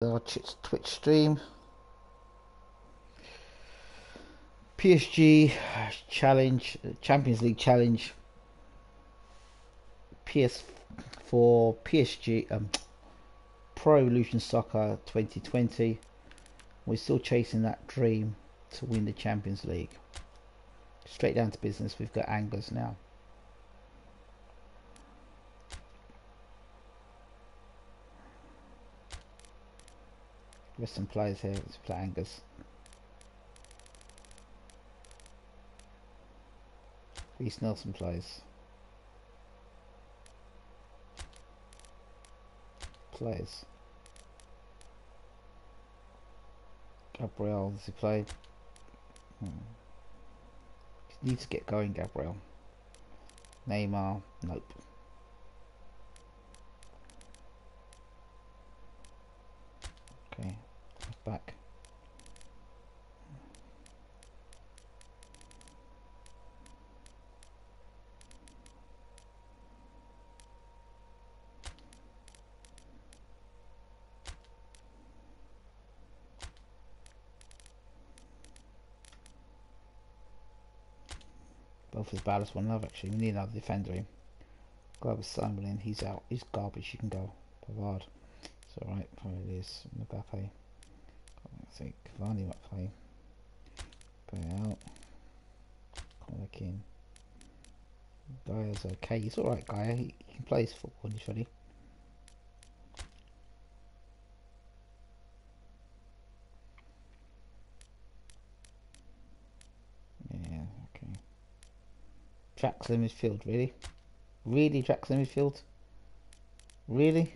our Twitch stream. PSG challenge, Champions League challenge. PS for PSG, um, Pro Evolution Soccer 2020. We're still chasing that dream to win the Champions League. Straight down to business. We've got Angers now. There's some players here. Let's play Angers. East Nelson plays. Plays. Gabriel, does he play? Hmm. To get going, Gabriel. Neymar, nope. Okay back. Both as bad as one love actually. We need another defender in. Glad with Simon in, he's out. He's garbage, you can go. Pavard. It's alright, probably it is. Mbappe. Think Cavani might play. Play out. Back in. Guy's okay. He's alright, Guy. He, he can play his football when he's ready. Yeah, okay. Tracks Draxler midfield, really? Really, tracks Draxler midfield? Really?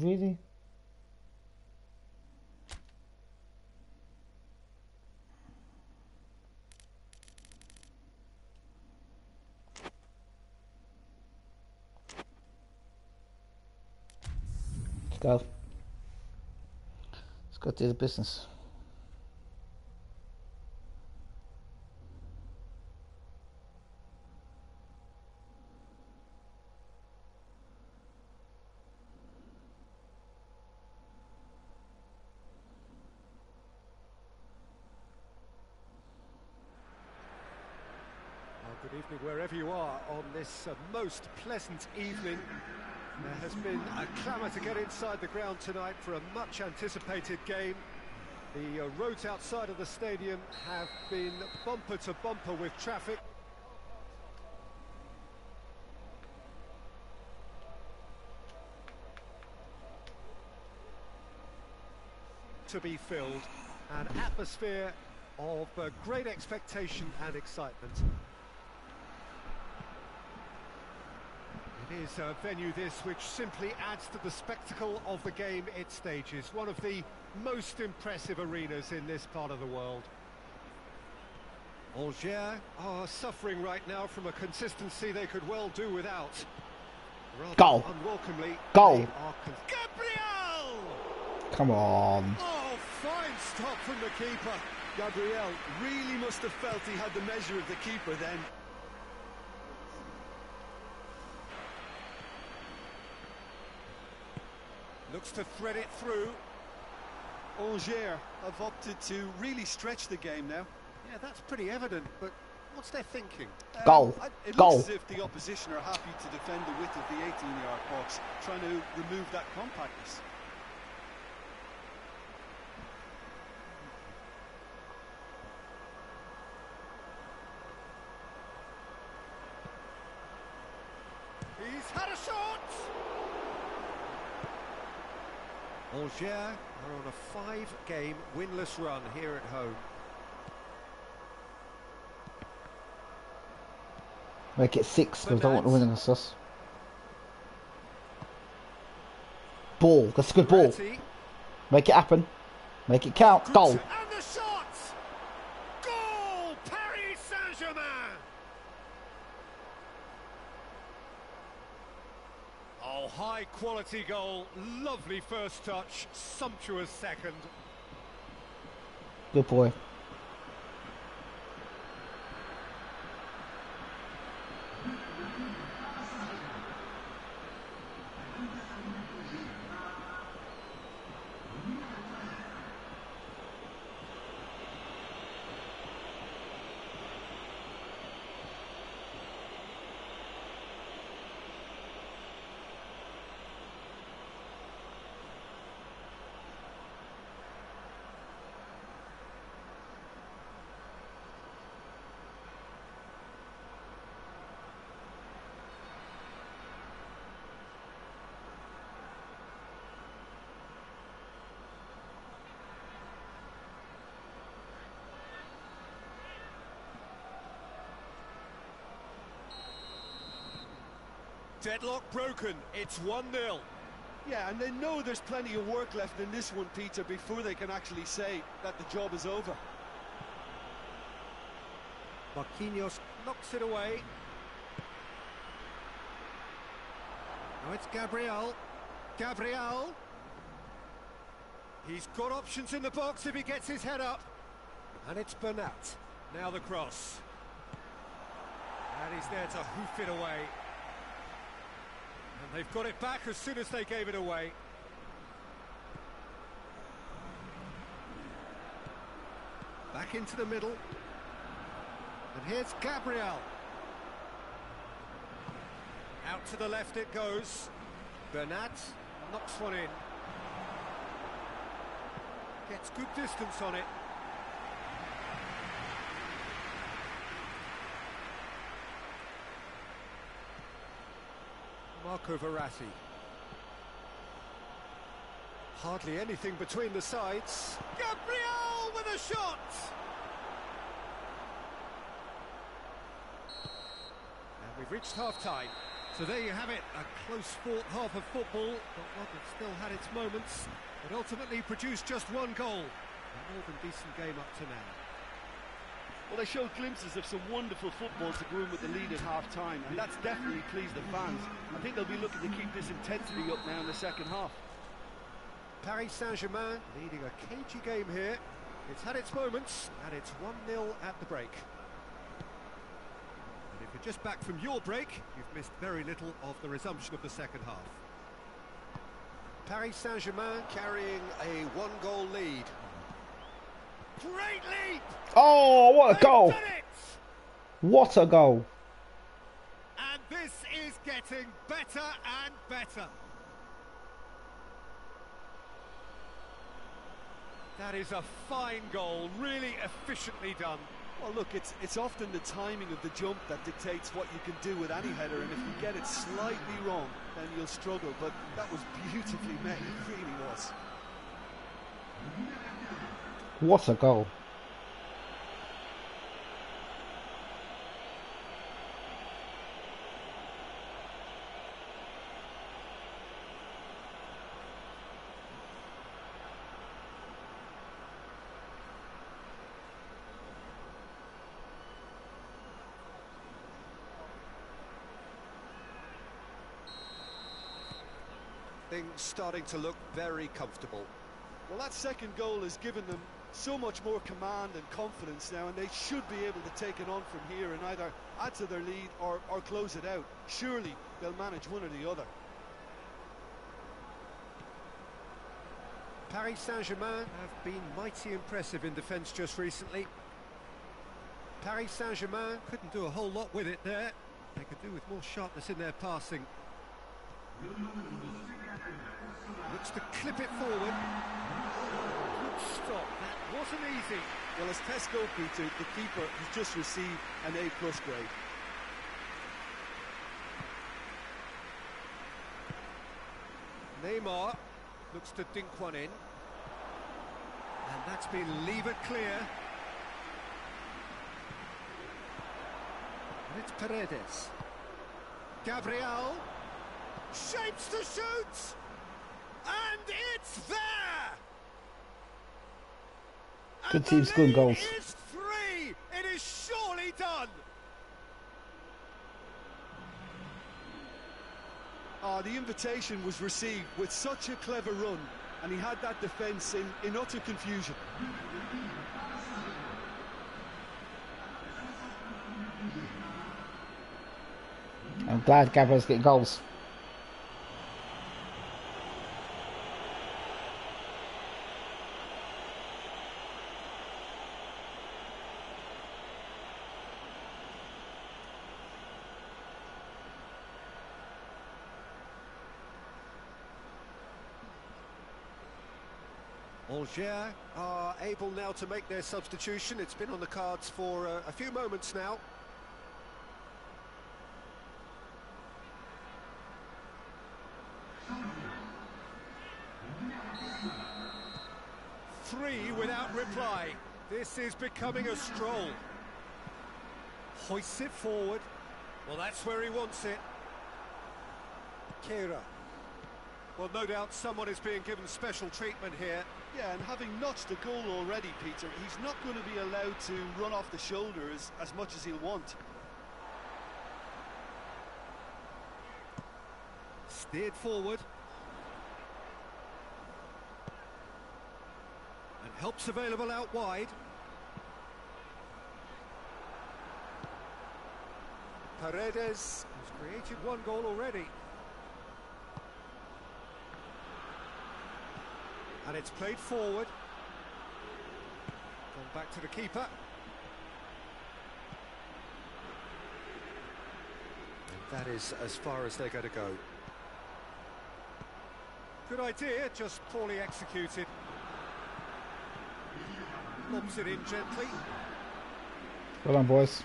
Really? Let's go. Let's go do the business. This uh, most pleasant evening. There has been a clamour to get inside the ground tonight for a much anticipated game. The uh, roads outside of the stadium have been bumper to bumper with traffic. to be filled, an atmosphere of uh, great expectation and excitement. Is a venue this which simply adds to the spectacle of the game it stages. One of the most impressive arenas in this part of the world. Angers are suffering right now from a consistency they could well do without. Rather Goal. Unwelcomely, Goal. Gabriel! Come on. Oh, fine stop from the keeper. Gabriel really must have felt he had the measure of the keeper then. Looks to thread it through. Angers have opted to really stretch the game now. Yeah, that's pretty evident, but what's their thinking? Um, Goal. It Goal. looks as if the opposition are happy to defend the width of the 18-yard box, trying to remove that compactness. He's had a shot! Angers are on a five-game winless run here at home. Make it six because I don't want to win against us. Ball. That's a good ball. Make it happen. Make it count. Goal. Quality goal, lovely first touch, sumptuous second. Good boy. Deadlock broken. It's 1-0. Yeah, and they know there's plenty of work left in this one, Peter, before they can actually say that the job is over. Marquinhos knocks it away. Now it's Gabriel. Gabriel. He's got options in the box if he gets his head up. And it's Bernat. Now the cross. And he's there to hoof it away. They've got it back as soon as they gave it away. Back into the middle. And here's Gabriel. Out to the left it goes. Bernat knocks one in. Gets good distance on it. Marco Verratti. Hardly anything between the sides. Gabriel with a shot! And we've reached half-time. So there you have it, a close fought half of football, but one that still had its moments, but ultimately produced just one goal. A more than decent game up to now. Well, they showed glimpses of some wonderful football to go in with the lead at half-time, and that's definitely pleased the fans. I think they'll be looking to keep this intensity up now in the second half. Paris Saint-Germain leading a cagey game here. It's had its moments, and it's 1-0 at the break. And if you're just back from your break, you've missed very little of the resumption of the second half. Paris Saint-Germain carrying a one-goal lead. Great leap! Oh, what a They've goal! What a goal! And this is getting better and better. That is a fine goal, really efficiently done. Well, look, it's it's often the timing of the jump that dictates what you can do with any header, and if you get it slightly wrong, then you'll struggle. But that was beautifully made, it really was. What a goal! Things starting to look very comfortable. Well, that second goal has given them so much more command and confidence now, and they should be able to take it on from here and either add to their lead or, or close it out. Surely they'll manage one or the other. Paris Saint-Germain have been mighty impressive in defence just recently. Paris Saint-Germain couldn't do a whole lot with it there. They could do with more sharpness in their passing. Looks to clip it forward. Stop. That wasn't easy. Well, as Tesco Peter, the keeper has just received an A plus grade. Neymar looks to dink one in. And that's been levered clear. And it's Paredes. Gabriel shapes to shoot! And it's there! Good team scoring goals. three! It is surely done! Ah, the invitation was received with such a clever run, and he had that defence in, in utter confusion. I'm glad Gabriel's getting goals. Alger are able now to make their substitution. It's been on the cards for uh, a few moments now. Three without reply. This is becoming a stroll. Hoists it forward. Well, that's where he wants it. Kira. Well, no doubt someone is being given special treatment here. Yeah, and having notched a goal already, Peter, he's not going to be allowed to run off the shoulders as much as he'll want. Steered forward. And helps available out wide. Paredes has created one goal already. And it's played forward. Gone back to the keeper. And that is as far as they're going to go. Good idea, just poorly executed. Lobs it in gently. Well done, boys.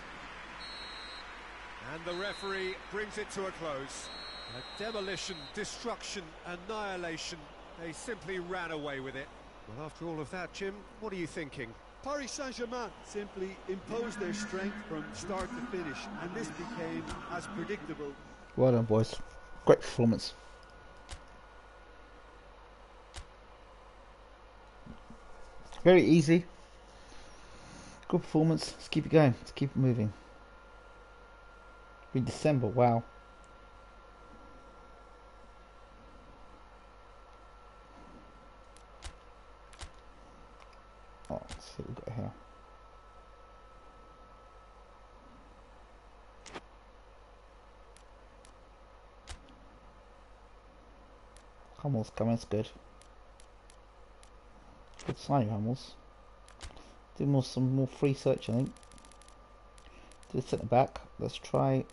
And the referee brings it to a close. A demolition, destruction, annihilation. They simply ran away with it. Well, after all of that, Jim, what are you thinking? Paris Saint-Germain simply imposed their strength from start to finish, and this became as predictable. Well done, boys. Great performance. Very easy. Good performance. Let's keep it going. Let's keep it moving. In December, wow. Oh, let's see what we've got here. Hummels coming, that's good. Good sign, Hummels. Do more some more free search, I think. Do the centre back. Let's try.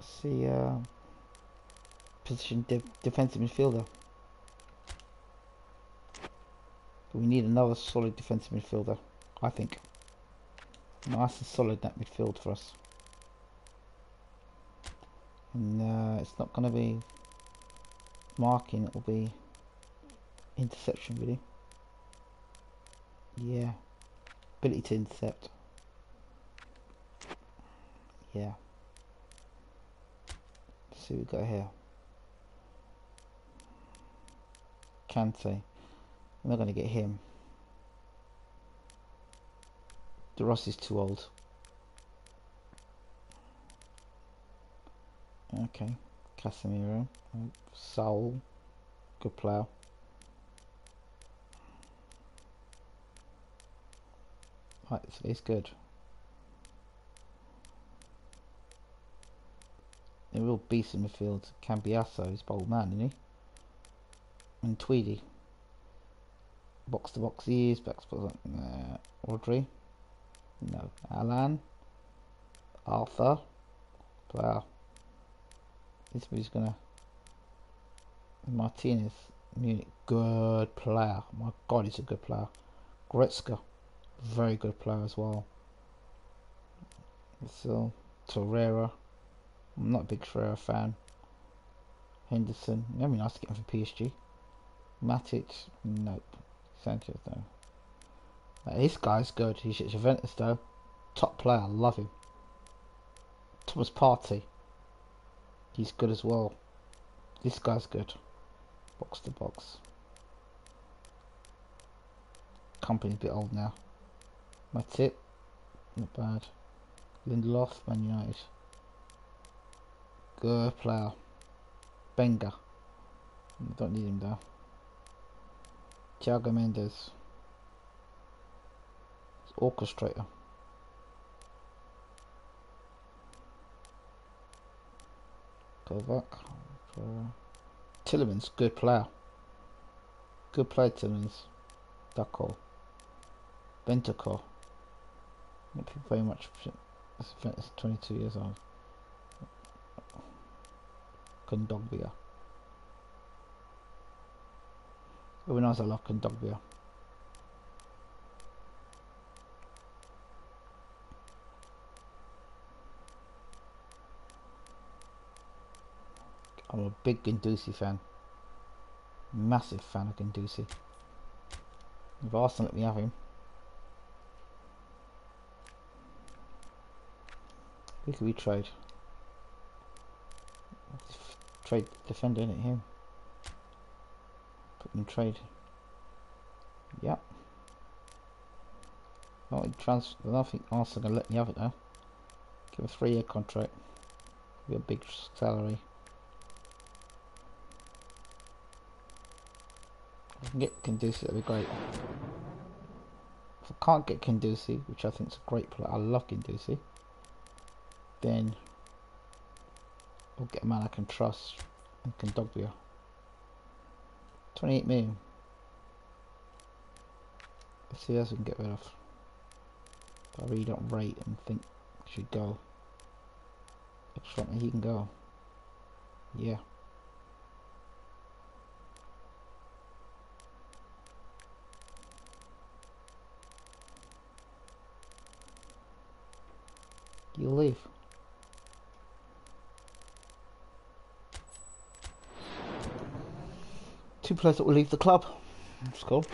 See, uh, position de defensive midfielder. We need another solid defensive midfielder, I think. Nice and solid that midfield for us. And uh, it's not going to be marking, it will be interception really. Yeah. Ability to intercept. Yeah. Let's see what we got here. Kante. We're not going to get him. De Ross is too old. Okay. Casemiro. Saul. Good player. Right, so he's good. A real beast in midfield. Cambiasso is bold man, isn't he? And Tweedy. Box to box he is. Back to box. Uh, Audrey. No. Alan. Arthur. Wow. This is gonna. Martinez. Munich. Good player. My God, he's a good player. Goretzka very good player as well. So Torreira, I'm not a big Torreira fan. Henderson, that'd be nice to get him for PSG. Matic, nope. Sanchez though. Now, this guy's good. He's at Juventus though. Top player, love him. Thomas Partey. He's good as well. This guy's good. Box to box. Kompany's a bit old now. That's it. Not bad. Lindelof, Man United. Good player. Benga. Don't need him though. Thiago Mendes. Orchestrator. Kovac. Tielemans, good player. Good player, Tielemans. Ducko. Bentancur. Not very much. It's 22 years old. Kondogbia. Very nice, I like Kondogbia. I'm a big Guendouzi fan. Massive fan of Guendouzi. If Arsenal let me have him. Who could we trade? trade defender in it him. Put him in trade. Yep. Well, he trans. I don't think Arsenal gonna let me have it now. Give a three-year contract. Give a big salary. If can get Guendouzi, that'd be great. If I can't get Guendouzi, which I think is a great player, I love Guendouzi, then I'll get a man I can trust and Kondogbia. 28 million. Let's see who else we can get rid of. But I really don't rate and think should go. Up he can go. Yeah. You leave. Two players that will leave the club. That's cool.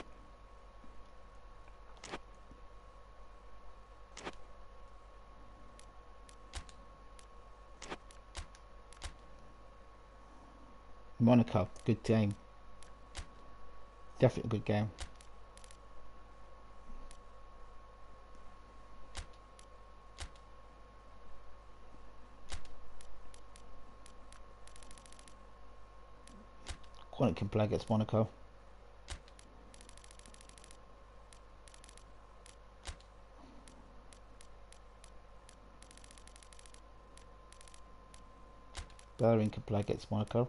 Monaco, good game. Definitely a good game. Quantic can play against Monaco. Bellerin can play against Monaco.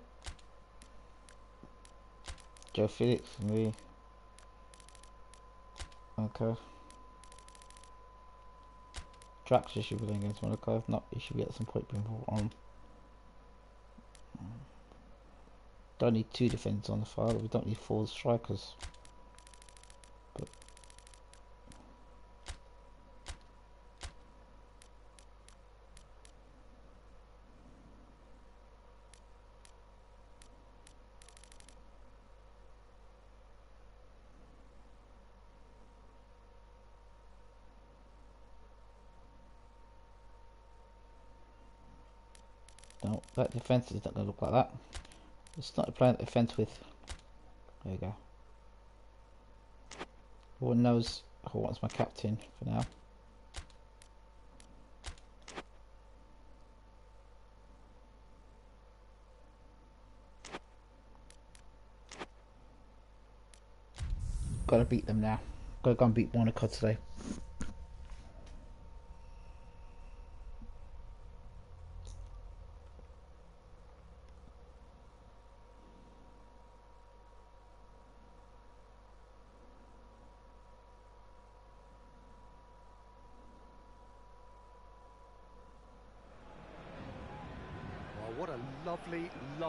João Félix for me. Okay. Draxler should be playing against Monaco. If not, he should get some point being on. Um, Don't need two defenders on the file. We don't need four strikers. No, that defence is not going to look like that. It's not playing the fence with. There you go. Everyone knows who wants my captain for now. Gotta beat them now. Gotta go and beat Monaco today.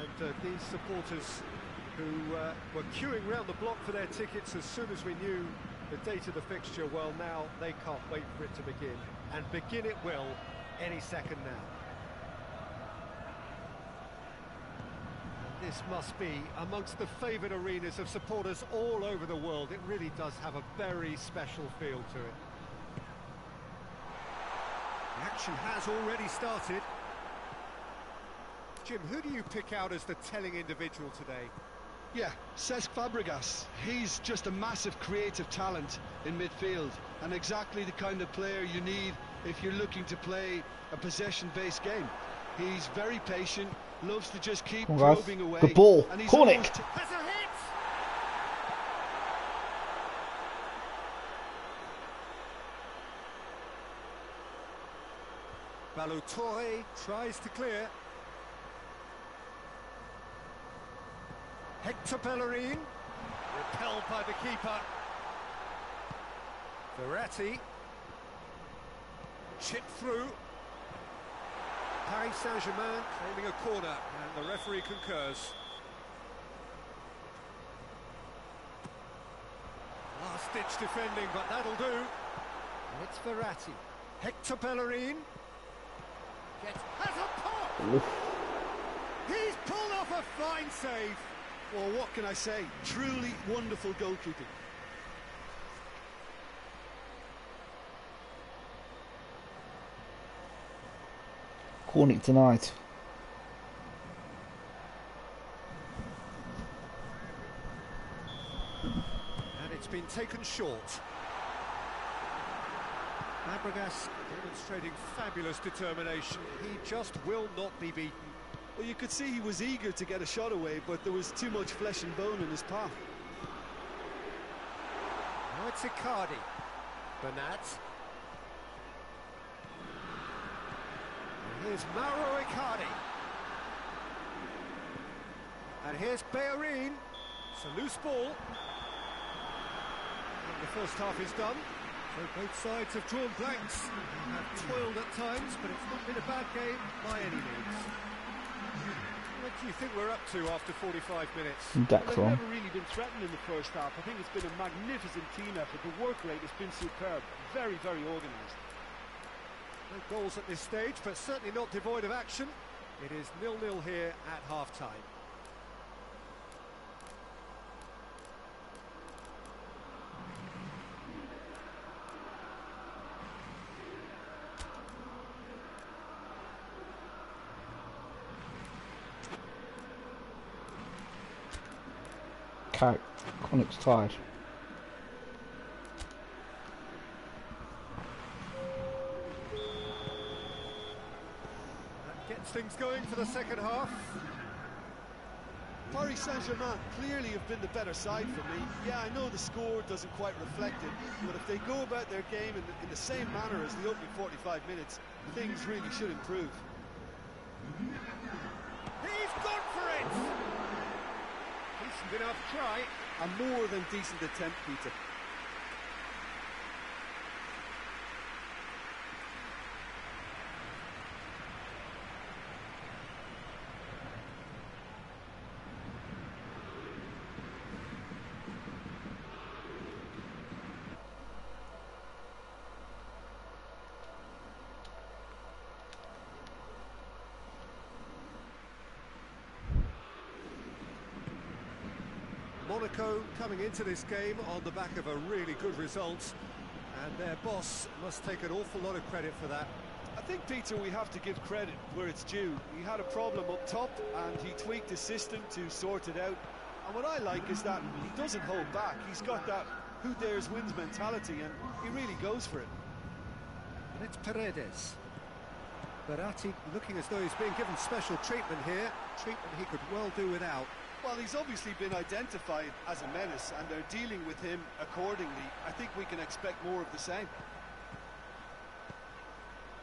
And uh, these supporters who uh, were queuing round the block for their tickets as soon as we knew the date of the fixture, well, now they can't wait for it to begin. And begin it will any second now. And this must be amongst the favoured arenas of supporters all over the world. It really does have a very special feel to it. The action has already started. Jim, who do you pick out as the telling individual today? Yeah, Cesc Fabregas. He's just a massive creative talent in midfield and exactly the kind of player you need if you're looking to play a possession-based game. He's very patient, loves to just keep probing away. Good ball. Cornick. Ballo-Touré tries to clear. Hector Bellerin, repelled by the keeper. Verratti, chip through. Paris Saint-Germain claiming a corner, and the referee concurs. Last-ditch defending, but that'll do. And it's Verratti. Hector Bellerin. Gets, has a pop! Oof. He's pulled off a fine save. Well, what can I say? Truly wonderful goalkeeping. Cornick tonight. And it's been taken short. Fabregas demonstrating fabulous determination. He just will not be beaten. Well, you could see he was eager to get a shot away, but there was too much flesh and bone in his path. Now it's Icardi. Bernat. And here's Mauro Icardi. And here's Bellerin. It's a loose ball. And the first half is done. So both sides have drawn blanks. Have toiled at times, but it's not been a bad game by any means. What do you think we're up to after 45 minutes? Deck They've never really been threatened in the first half. I think it's been a magnificent team effort. The work rate has been superb. Very, very organised. No goals at this stage, but certainly not devoid of action. It is nil-nil here at half-time. Carrick. Cornick's tired. That gets things going for the second half. Paris Saint-Germain clearly have been the better side for me. Yeah, I know the score doesn't quite reflect it, but if they go about their game in the, in the same manner as the opening 45 minutes, things really should improve. He's gone for it! Decent enough try. A more than decent attempt, Peter. Monaco coming into this game on the back of a really good result. And their boss must take an awful lot of credit for that. I think, Peter, we have to give credit where it's due. He had a problem up top and he tweaked his system to sort it out. And what I like is that he doesn't hold back. He's got that who dares wins mentality and he really goes for it. And it's Paredes. Verratti looking as though he's being given special treatment here. Treatment he could well do without. Well, he's obviously been identified as a menace and they're dealing with him accordingly. I think we can expect more of the same.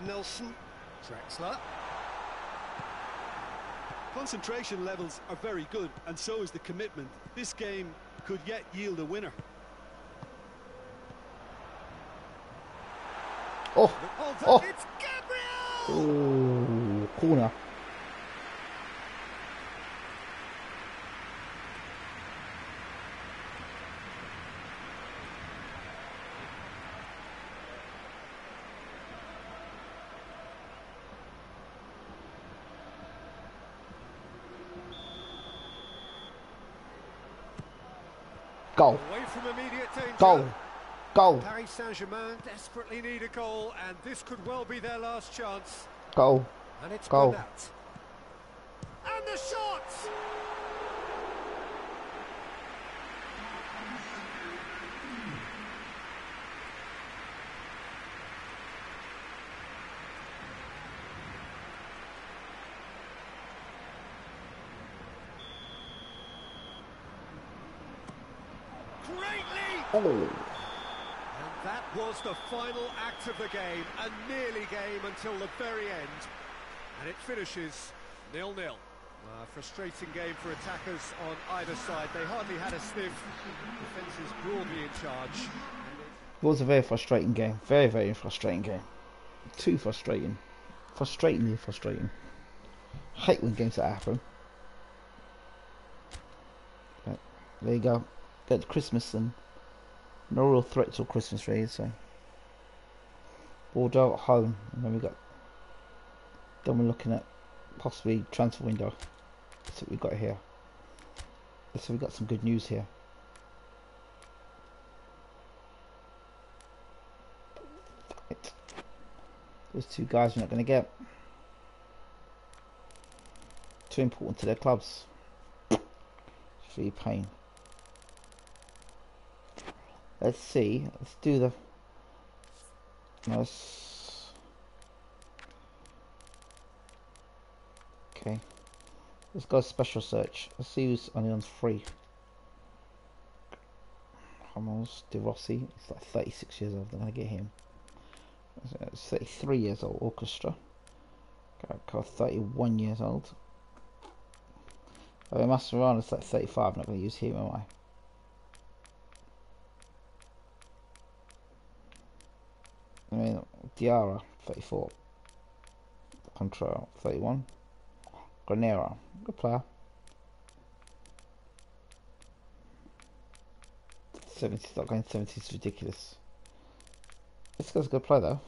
Nelson. Draxler. Concentration levels are very good and so is the commitment. This game could yet yield a winner. Oh! Oh, that, Oh. it's Gabriel! Oh! Corner. Goal. Away from immediate danger. Goal. Goal. Paris Saint-Germain desperately need a goal, and this could well be their last chance. Goal. And it's Goal. Bernat. And the shot! Greatly Oh! And that was the final act of the game, a nearly game until the very end. And it finishes nil-nil. A frustrating game for attackers on either side. They hardly had a sniff. Defence is broadly in charge. It was a very frustrating game. Very, very frustrating game. Too frustrating. Frustratingly frustrating. I hate when games that happen. But there you go. Get Christmas and no real threat till Christmas really, so Bordeaux at home and then we got then we're looking at possibly transfer window. That's what we've got here. So we've got some good news here. Those two guys we're not going to get. Too important to their clubs. Free pain. Let's see. Let's do the. Let's. Okay. Let's go special search. Let's see who's only on free. Ramos, De Rossi. He's like 36 years old. I'm gonna get him. 33 years old. Orchestra. Got 31 years old. Oh, Mascherano's like 35. I'm not gonna use him, am I? Mean, Diarra, 34. Control, 31. Granero, good player. 70, start going 70 is ridiculous. This guy's a good player though.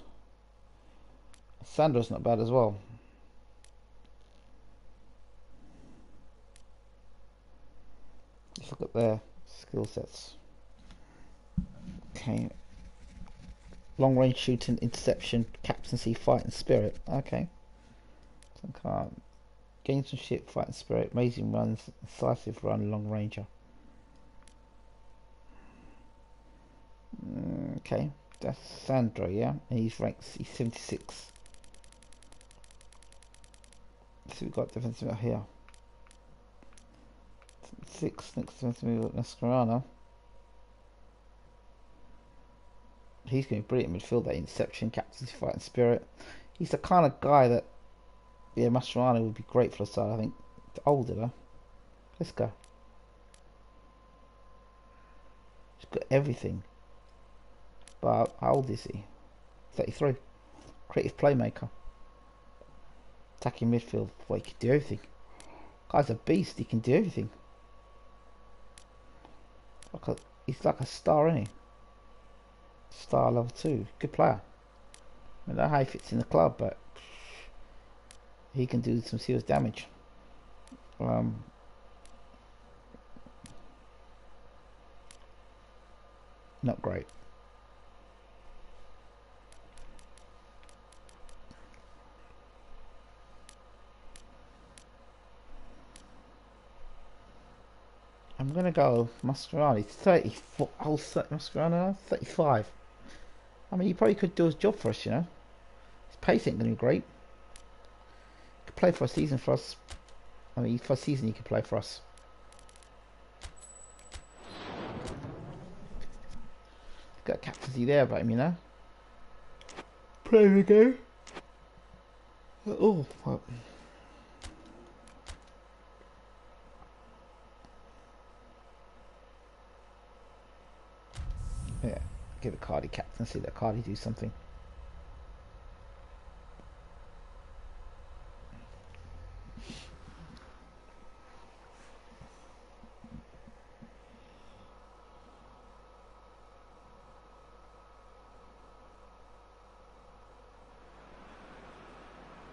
Sandro's not bad as well. Let's look at their skill sets. Okay, Long range shooting, interception, captaincy, fight and spirit. Okay. Some card. Gamesmanship, and spirit, amazing runs, decisive run, long ranger. Mm, okay, that's Sandro, yeah? And he's ranked he's 76. So we've got defensive here. Six next defensive move, Mascherano. He's going to be brilliant midfield. That interception, captaincy, fighting spirit. He's the kind of guy that, yeah, Mascherano would be great for the side. I think older though. Let's go. He's got everything. But how old is he? 33. Creative playmaker. Attacking midfield. Well, he can do everything. Guy's a beast. He can do everything. Like a, he's like a star, isn't he? Star level 2. Good player. I don't high fits in the club, but he can do some serious damage. Um, not great. I'm gonna go Mascherano. 34. Oh, Mascherano, 35. I mean, he probably could do his job for us, you know. His pace ain't going to be great. He could play for a season for us. I mean, for a season he could play for us. Got a captaincy there about him, you know. Play the game. Oh, well. Yeah give Icardi captaincy, let Cardi do something.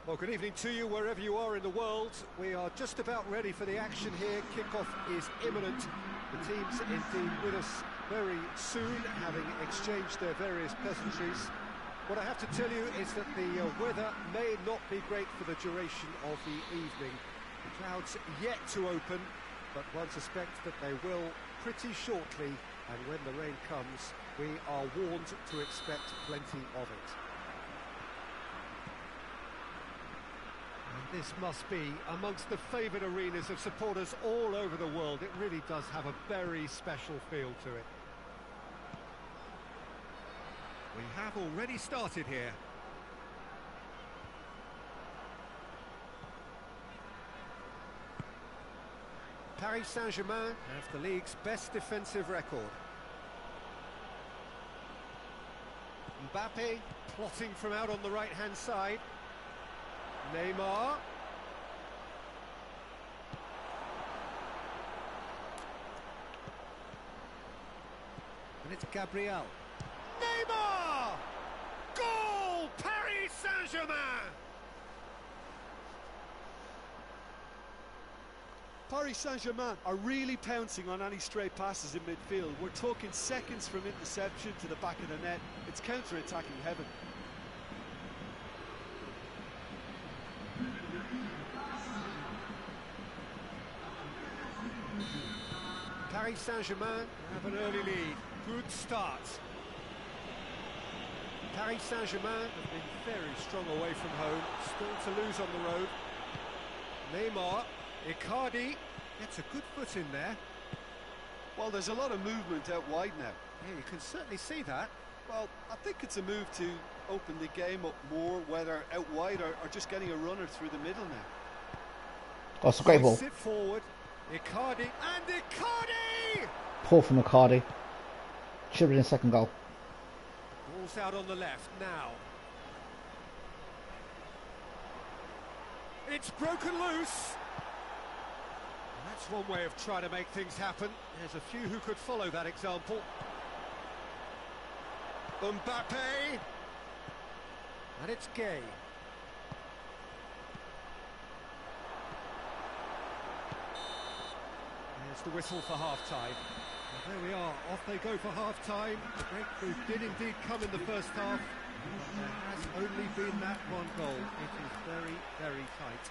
Well, good evening to you wherever you are in the world. We are just about ready for the action here. Kickoff is imminent. The teams indeed with us very soon, having exchanged their various pleasantries. What I have to tell you is that the uh, weather may not be great for the duration of the evening. The clouds yet to open, but one suspects that they will pretty shortly, and when the rain comes, we are warned to expect plenty of it. This must be amongst the favoured arenas of supporters all over the world. It really does have a very special feel to it. We have already started here. Paris Saint-Germain have the league's best defensive record. Mbappe plotting from out on the right-hand side. Neymar. And it's Gabriel. Neymar! Goal! Paris Saint-Germain! Paris Saint-Germain are really pouncing on any stray passes in midfield. We're talking seconds from interception to the back of the net. It's counter-attacking heaven. Paris Saint-Germain have an early lead. Good start. Paris Saint-Germain have been very strong away from home. Still to lose on the road. Neymar, Icardi gets a good foot in there. Well, there's a lot of movement out wide now. Yeah, you can certainly see that. Well, I think it's a move to open the game up more, whether out wide or, or just getting a runner through the middle now. Oh, it's a great ball. Sit forward. Icardi and Icardi! Pull from McCarty. Should have been a second goal. Ball's out on the left now. It's broken loose. That's one way of trying to make things happen. There's a few who could follow that example. Mbappe. And it's Gueye. There's the whistle for half-time. There we are, off they go for half-time. The breakthrough did indeed come in the first half, there has only been that one goal. It is very, very tight.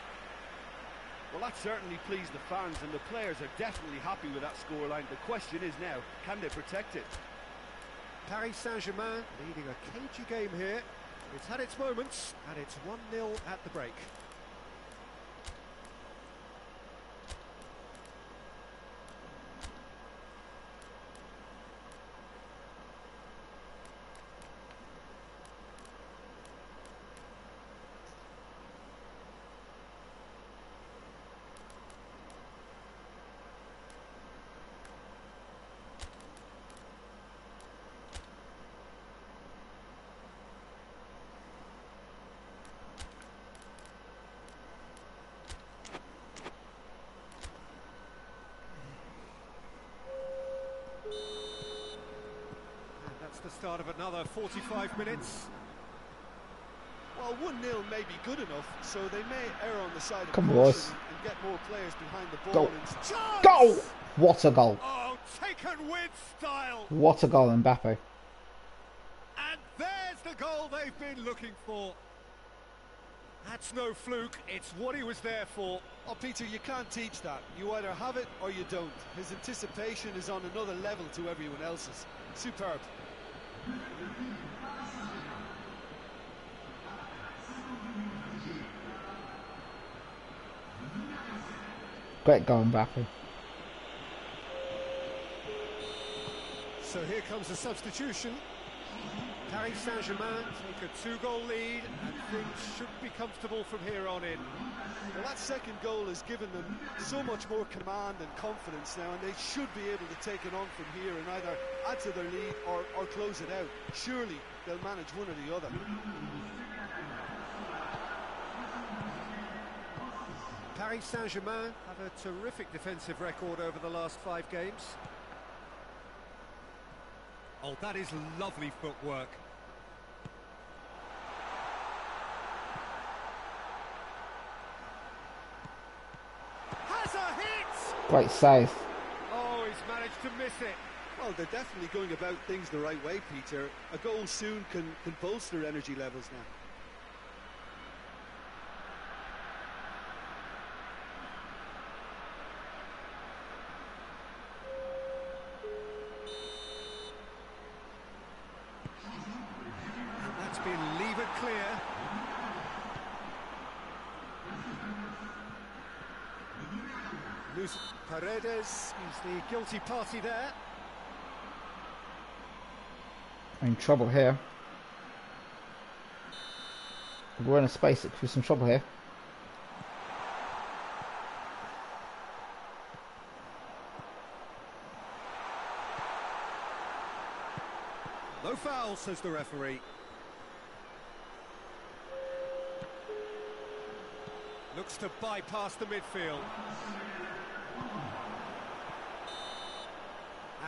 Well, that certainly pleased the fans, and the players are definitely happy with that scoreline. The question is now, can they protect it? Paris Saint-Germain leading a cagey game here. It's had its moments, and it's 1-0 at the break. And that's the start of another 45 minutes. Well, 1-0 may be good enough, so they may err on the side of Come on, and, and get more players behind the ball. And Chance! Goal! What a goal. Oh, taken with style! What a goal, Mbappe. And there's the goal they've been looking for. That's no fluke, it's what he was there for. Oh, Peter, you can't teach that. You either have it or you don't. His anticipation is on another level to everyone else's. Superb. Great goal, Mbappe. So here comes the substitution. Paris Saint-Germain take a two-goal lead and things should be comfortable from here on in. Well, that second goal has given them so much more command and confidence now, and they should be able to take it on from here and either add to their lead or, or close it out. Surely they'll manage one or the other. Paris Saint-Germain have a terrific defensive record over the last five games. Oh, that is lovely footwork. Has a hit! Great save. Oh, he's managed to miss it. Well, they're definitely going about things the right way, Peter. A goal soon can, can bolster energy levels now. And that's been levered clear. Luis Paredes is the guilty party there. in trouble here. We're in a space that could be some trouble here. No foul, says the referee. looks to bypass the midfield.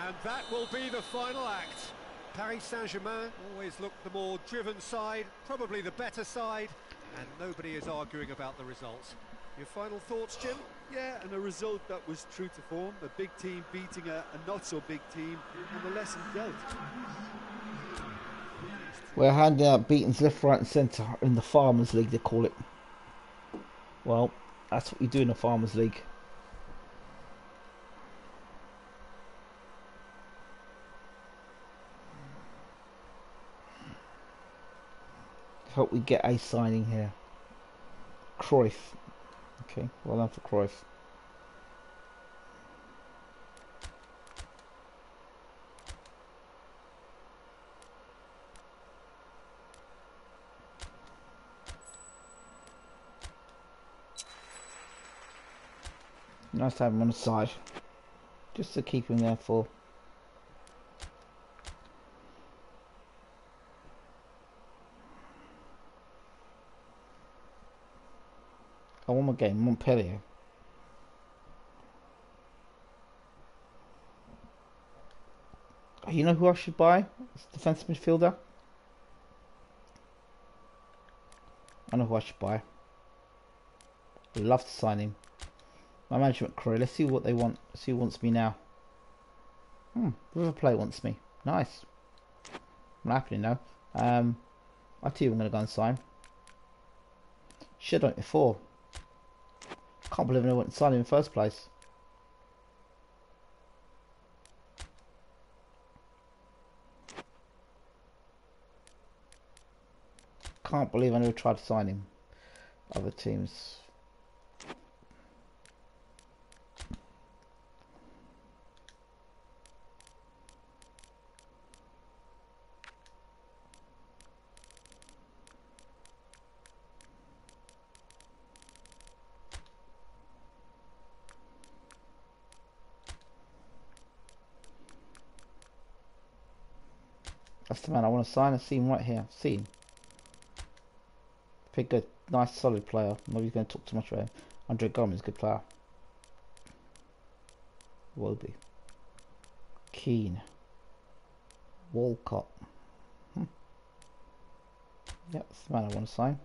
And that will be the final act. Paris Saint-Germain always looked the more driven side, probably the better side, and nobody is arguing about the results. Your final thoughts, Jim? Yeah, and a result that was true to form, a big team beating a, a not-so-big team, and the lesson dealt. We're handing out beatings left, right, and centre in the Farmers League. They call it. Well, that's what you do in the Farmers League. Hope we get a signing here. Cruyff. Okay, well done for Cruyff. Nice to have him on the side. Just to keep him there for Oh, one more game, Montpellier. You know who I should buy? It's defensive midfielder. I know who I should buy. I'd love to sign him. My management crew. Let's see what they want. see who wants me now. Hmm, River Plate wants me. Nice. I'm happy to know. Um, I'm going to go and sign. Should have done it before. Can't believe I went him in the first place. Can't believe I never tried to sign him. Other teams That's the man I want to sign. See him right here. See him. Good. Nice, solid player. Nobody's going to talk too much about him. Andre Gomes, good player. Wolby. Keane. Walcott. Hmm. Yep, that's the man I want to sign.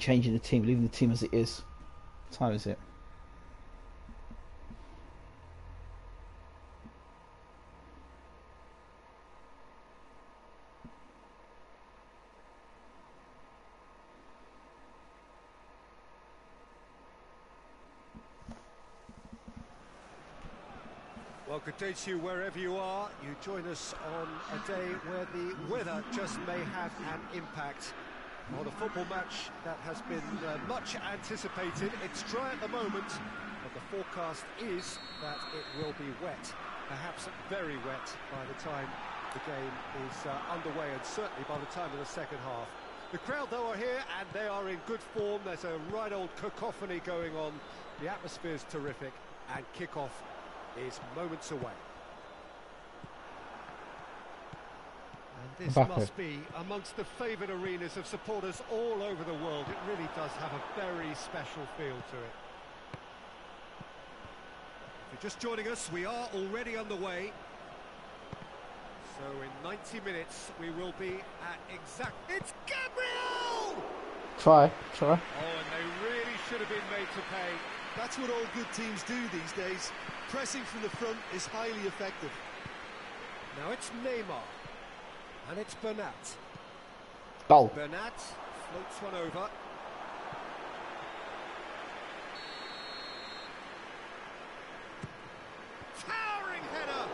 Changing the team, leaving the team as it is. What time is it? Well, good day to you wherever you are. You join us on a day where the weather just may have an impact on a football match that has been uh, much anticipated. It's dry at the moment, but the forecast is that it will be wet, perhaps very wet by the time the game is uh, underway and certainly by the time of the second half. The crowd, though, are here and they are in good form. There's a right old cacophony going on. The atmosphere is terrific and kick-off is moments away. This Mbappe. must be amongst the favoured arenas of supporters all over the world. It really does have a very special feel to it. If you're just joining us, we are already underway. So in 90 minutes, we will be at exact... It's Gabriel! Try, try. Oh, and they really should have been made to pay. That's what all good teams do these days. Pressing from the front is highly effective. Now it's Neymar. And it's Bernat. Goal. Bernat floats one over. Towering header!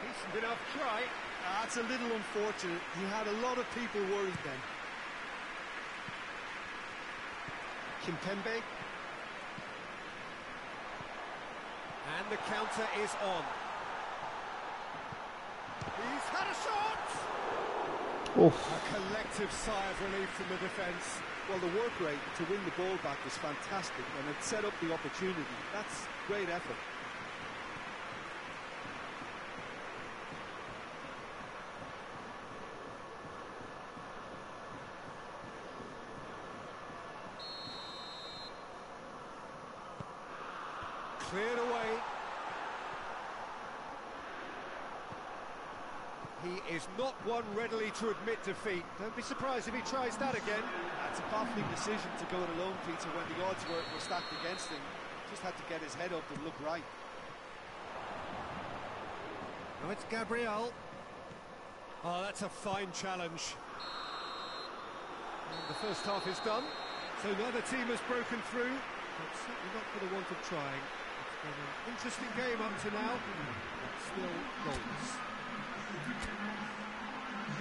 Decent enough try. Ah, That's a little unfortunate. He had a lot of people worried then. Kimpembe. And the counter is on. He's had a shot! Oof. A collective sigh of relief from the defence. Well, the work rate to win the ball back was fantastic and it set up the opportunity. That's great effort. Cleared away. He is not one readily to admit defeat. Don't be surprised if he tries that again. That's a baffling decision to go it alone, Peter, when the odds were, were stacked against him. Just had to get his head up and look right. Now it's Gabriel. Oh, that's a fine challenge. And the first half is done, so neither team has broken through, but certainly not for the want of trying. It's been an interesting game up to now, but still goals.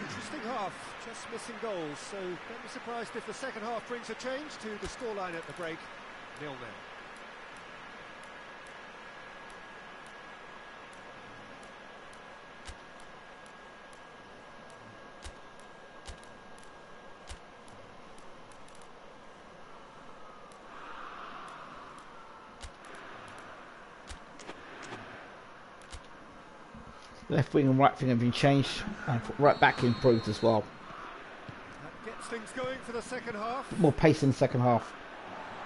Interesting half, just missing goals, so don't be surprised if the second half brings a change to the scoreline at the break, nil-nil. Left wing and right wing have been changed, and right back improved as well. That gets things going for the second half. More pace in the second half.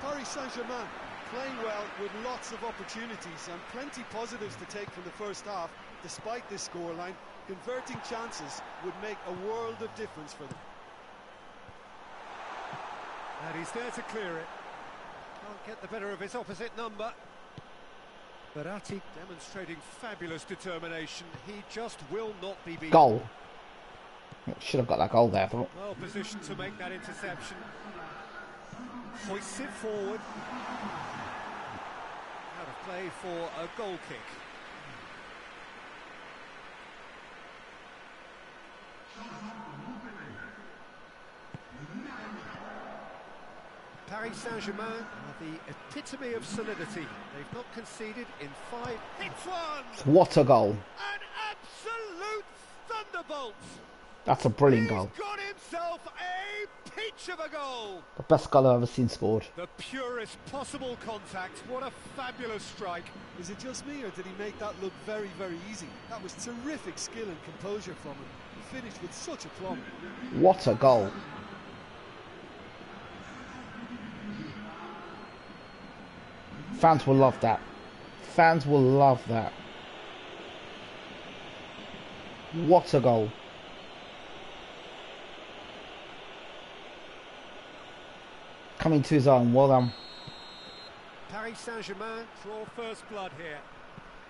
Paris Saint-Germain playing well with lots of opportunities and plenty positives to take from the first half. Despite this scoreline, converting chances would make a world of difference for them. And he's there to clear it. Can't get the better of his opposite number. Verratti demonstrating fabulous determination. He just will not be beaten. Goal. Should have got that goal there, thought. Well positioned to make that interception. Hoists it forward. Out of play for a goal kick. Paris Saint-Germain are the epitome of solidity. They've not conceded in five. Hits one! What a goal. An absolute thunderbolt! That's a brilliant He's goal. got himself a peach of a goal! The best goal I've ever seen scored. The purest possible contact. What a fabulous strike. Is it just me or did he make that look very, very easy? That was terrific skill and composure from him. He finished with such a aplomb. What a goal. Fans will love that. Fans will love that. What a goal. Coming to his own, well done. Paris Saint-Germain draw first blood here.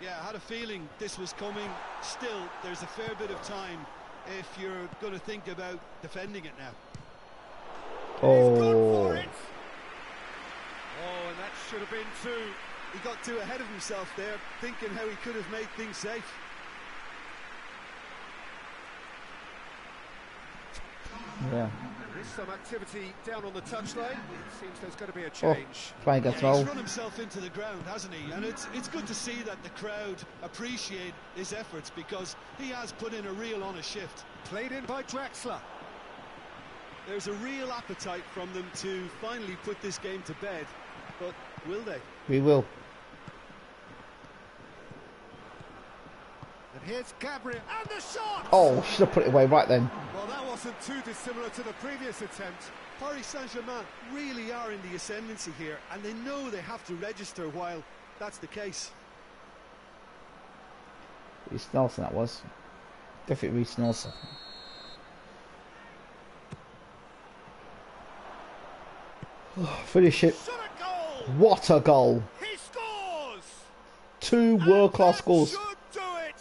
Yeah, I had a feeling this was coming. Still, there's a fair bit of time if you're going to think about defending it now. Oh. He's gone for Oh, it. Oh, and that should have been two. He got too ahead of himself there, thinking how he could have made things safe. yeah. There's some activity down on the touchline. It seems there's going to be a change. Oh, change. playing Yeah, he's run himself into the ground, hasn't he? And it's it's good to see that the crowd appreciate his efforts because he has put in a real honest shift. Played in by Draxler. There's a real appetite from them to finally put this game to bed, but will they? We will. And here's Gabriel. And the shot! Oh, should have put it away right then. Well, that wasn't too dissimilar to the previous attempt. Paris Saint-Germain really are in the ascendancy here, and they know they have to register while that's the case. Reiss Nelson, that was. Definitely Reiss Nelson. Finish it. Shot a goal! What a goal! He scores! Two world class goals. do it.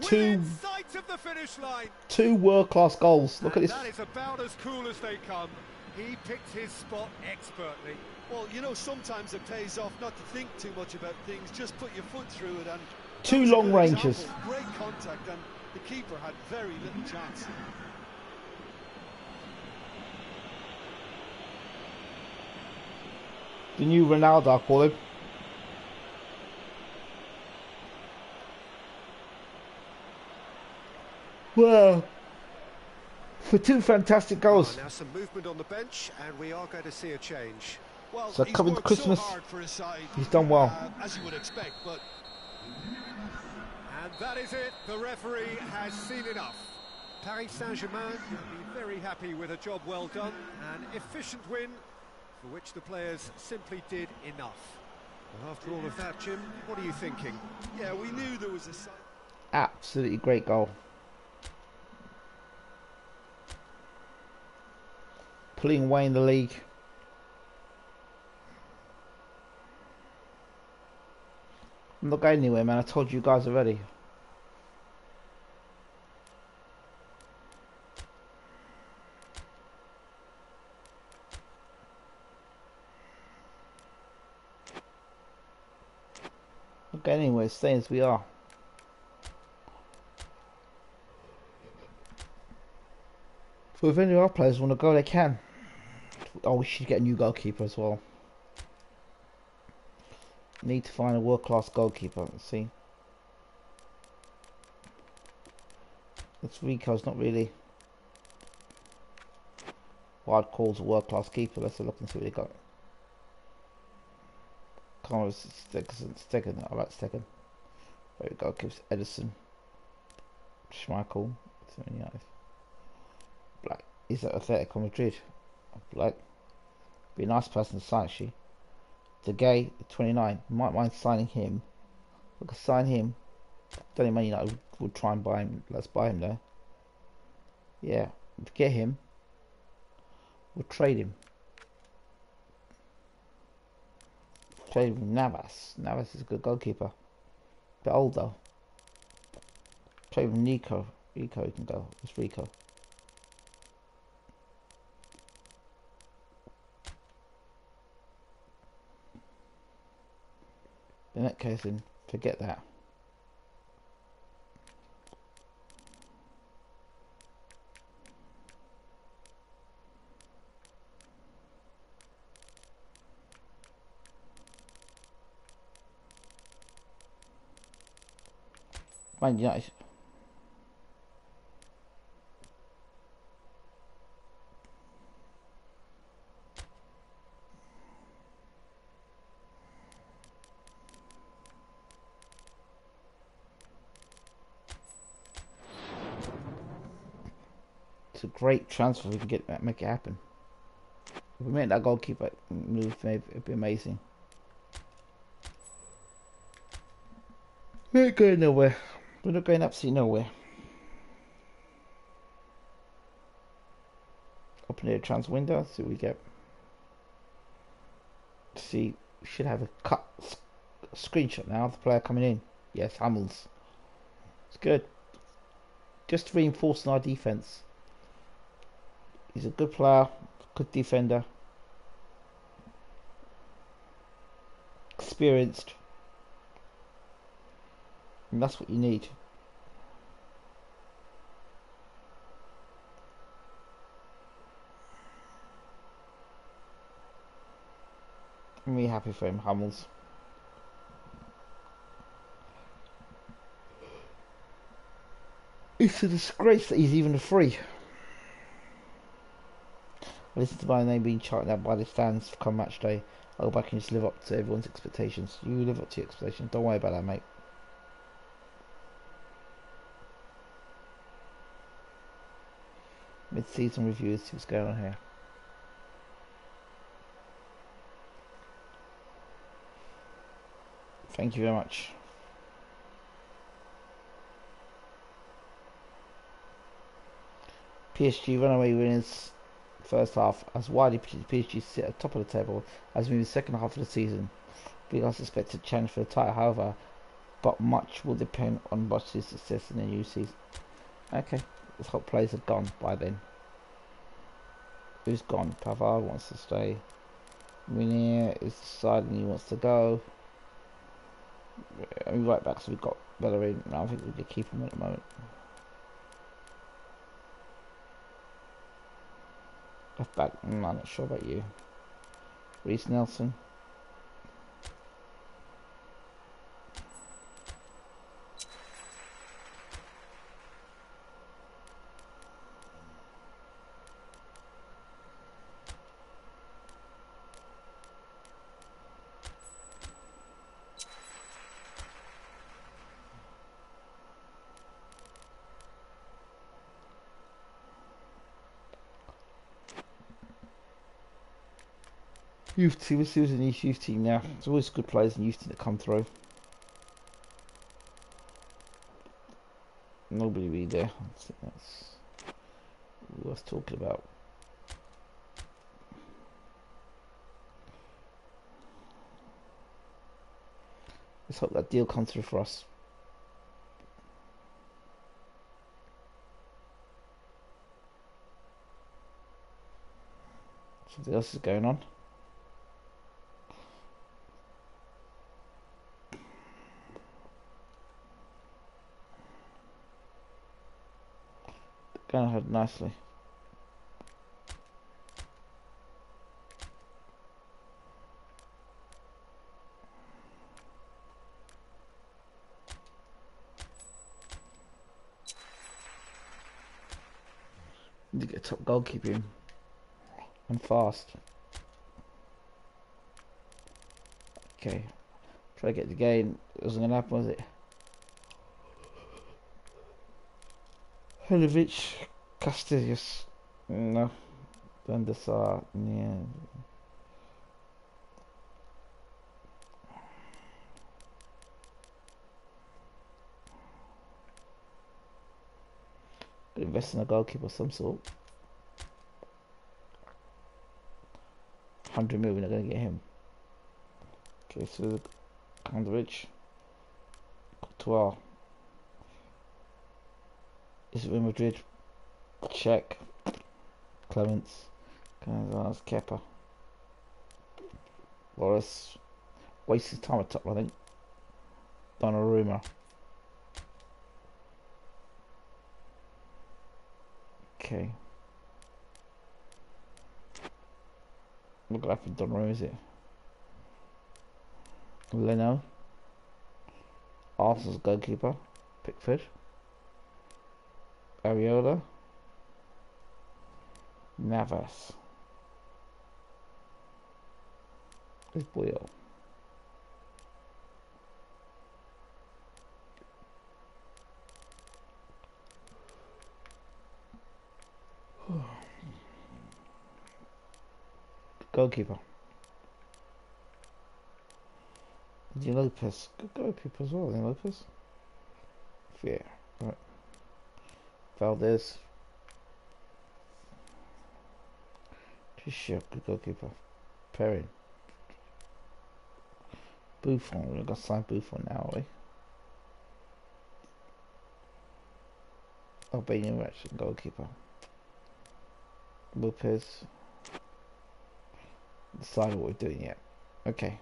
Two- sight of the finish line. Two world class goals. Look at this. That is about as cool as they come. He picked his spot expertly. Well, you know, sometimes it pays off not to think too much about things, just put your foot through it. And Two long ranges. Great contact, and the keeper had very little chance. The new Ronaldo, I call him. Well, for two fantastic goals. Now some movement on the bench, and we are going to see a change. Well, So coming to Christmas, so for side, he's done well. uh, as you would expect. But And that is it. The referee has seen enough. Paris Saint-Germain will be very happy with a job well done. An efficient win for which the players simply did enough. Well, after all of that, Jim, what are you thinking? yeah, we knew there was a. Absolutely great goal. Pulling away in the league. I'm not going anywhere, man. I told you guys already. Anywhere. Staying as we are. So if any of our players want to go, they can. Oh, we should get a new goalkeeper as well. Need to find a world-class goalkeeper. Let's see. This Rico's not really. What I'd a world-class keeper. Let's have a look and see what they got. Connors, Stegen, Stegen. I like Stegen. There we go. Gives Edison. Schmeichel. 79. Black. He's at Atletico Madrid. Black. Be a nice person to sign, actually. De Gea, 29. Might mind signing him. We could sign him. Don't even Man United would try and buy him. Let's buy him though. Yeah, get him. We'll trade him. Trade with Navas. Navas is a good goalkeeper. Bit old though. Trade with Nico. Rico can go. It's Rico. In that case, then forget that. It's a great transfer. We can get make it happen. If we make that goalkeeper move, it'd be amazing. We ain't going nowhere. We're not going absolutely nowhere. Open the trans window. See what we get. See, we should have a cut screenshot now of the player coming in. Yes, Hummels. It's good. Just reinforcing our defense. He's a good player, good defender, experienced, and that's what you need. I'm really happy for him, Hummels. It's a disgrace that he's even free. I listen to my name being chanted out by the stands come match day. Oh, I go back and just live up to everyone's expectations. You live up to your expectations. Don't worry about that, mate. Mid-season reviews. See what's going on here. Thank you very much. PSG runaway winners first half as widely predicted PSG sit at top of the table as we move the second half of the season. We are suspected to challenge for the title, however, but much will depend on Bosch's success in the new season. Okay, let's hope players are gone by then. Who's gone? Pavard wants to stay. Meunier is deciding he wants to go. I mean, right back, so we've got Bellerin. I think we could keep him at the moment. Left back, mm, I'm not sure about you. Reiss Nelson. Youth team. We're still in the youth team now. There's always good players in youth team that come through. Nobody really there. That's worth talking about. Let's hope that deal comes through for us. Something else is going on. Going ahead nicely. Need to get a top goalkeeper in. And fast. Okay. Try to get the game. It wasn't gonna happen, was it? Helovic, Casteels, no, Van der Sar, yeah. Invest in a goalkeeper of some sort. 100 million, not going to get him. Okay, so Kandrich, Courtois. Is it Real Madrid? Check. Clements. Gonzalez, Kepa. Lloris. Wasted time at top, I think. Donnarumma. Okay. Look like for Donnarumma, is it? Leno. Arsenal's goalkeeper. Pickford. Areola, Navas, is Boyle. Goalkeeper. Di Lopez. Good goalkeeper as well, Di Lopez. Fair. Valdez. Trisha, good goalkeeper. Perrin. Buffon, we've got to sign Buffon now, are we? Albanian Russian goalkeeper. Lopez. Decide what we're doing yet. Okay.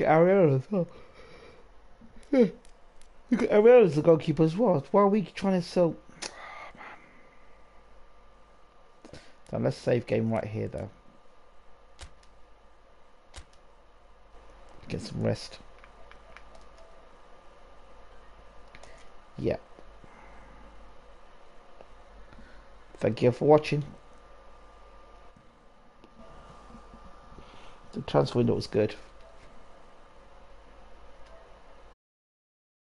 Get Ariel as well. We got Ariel as the goalkeeper as well. Why are we trying to sell ah, So let's save game right here though. Get some rest. Yeah. Thank you for watching. The transfer window was good